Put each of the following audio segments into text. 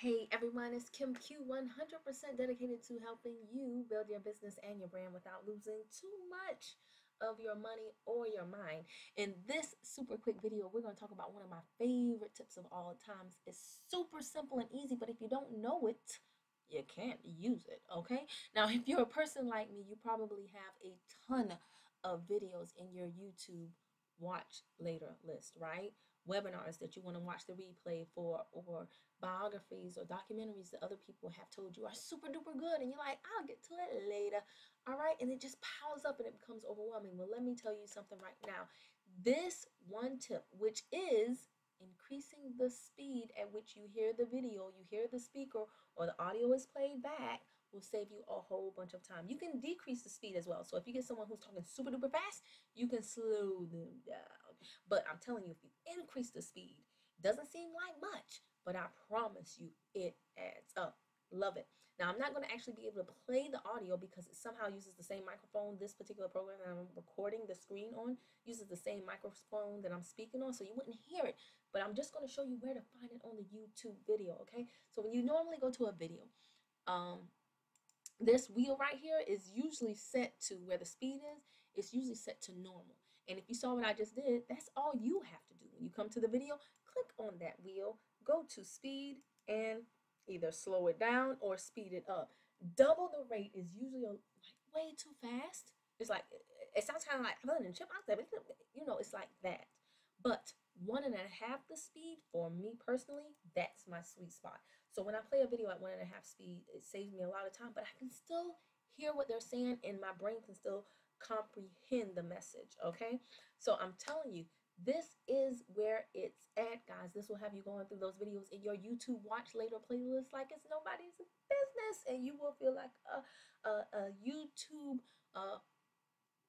Hey everyone, it's Kim Q, 100% dedicated to helping you build your business and your brand without losing too much of your money or your mind. In this super quick video, we're going to talk about one of my favorite tips of all times. It's super simple and easy, but if you don't know it, you can't use it, okay? Now, if you're a person like me, you probably have a ton of videos in your YouTube watch later list, right? Webinars that you want to watch the replay for, or biographies or documentaries that other people have told you are super duper good, and you're like, I'll get to it later, all right? And it just piles up and it becomes overwhelming. Well, let me tell you something right now. This one tip, which is increasing the speed at which you hear the video, you hear the speaker, or the audio is played back will save you a whole bunch of time. You can decrease the speed as well. So if you get someone who's talking super duper fast, you can slow them down. But I'm telling you, if you increase the speed, doesn't seem like much, but I promise you it adds up. Love it. Now, I'm not going to actually be able to play the audio because it somehow uses the same microphone. This particular program that I'm recording the screen on uses the same microphone that I'm speaking on, so you wouldn't hear it. But I'm just going to show you where to find it on the YouTube video, okay? So when you normally go to a video, um, this wheel right here is usually set to where the speed is, it's usually set to normal. And if you saw what I just did, that's all you have to do. When you come to the video, click on that wheel, go to speed, and either slow it down or speed it up. Double the rate is usually like way too fast. It's like, it sounds kind of like, other than chipmunks, you know, it's like that. But one and a half the speed for me personally that's my sweet spot so when i play a video at one and a half speed it saves me a lot of time but i can still hear what they're saying and my brain can still comprehend the message okay so i'm telling you this is where it's at guys this will have you going through those videos in your youtube watch later playlist like it's nobody's business and you will feel like a, a, a youtube uh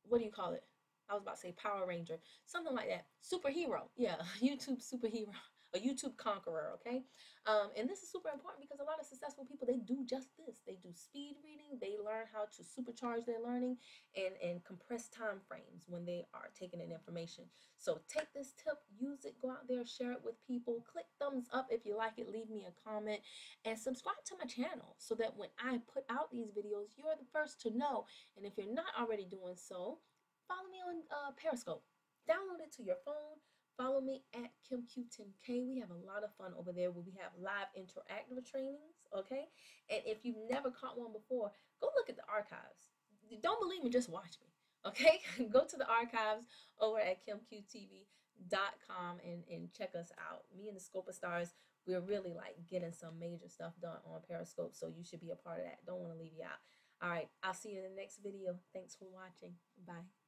what do you call it I was about to say Power Ranger, something like that. Superhero, yeah, YouTube superhero, a YouTube conqueror, okay? Um, and this is super important because a lot of successful people, they do just this. Speed reading, they learn how to supercharge their learning and, and compress time frames when they are taking in information. So take this tip, use it, go out there, share it with people, click thumbs up if you like it, leave me a comment, and subscribe to my channel so that when I put out these videos, you're the first to know. And if you're not already doing so, follow me on uh, Periscope. Download it to your phone. Follow me at KimQ10K. We have a lot of fun over there where we have live interactive trainings, okay? And if you've never caught one before, go look at the archives. Don't believe me, just watch me, okay? go to the archives over at KimQTV.com and, and check us out. Me and the Scope of Stars, we're really like getting some major stuff done on Periscope, so you should be a part of that. Don't want to leave you out. All right, I'll see you in the next video. Thanks for watching. Bye.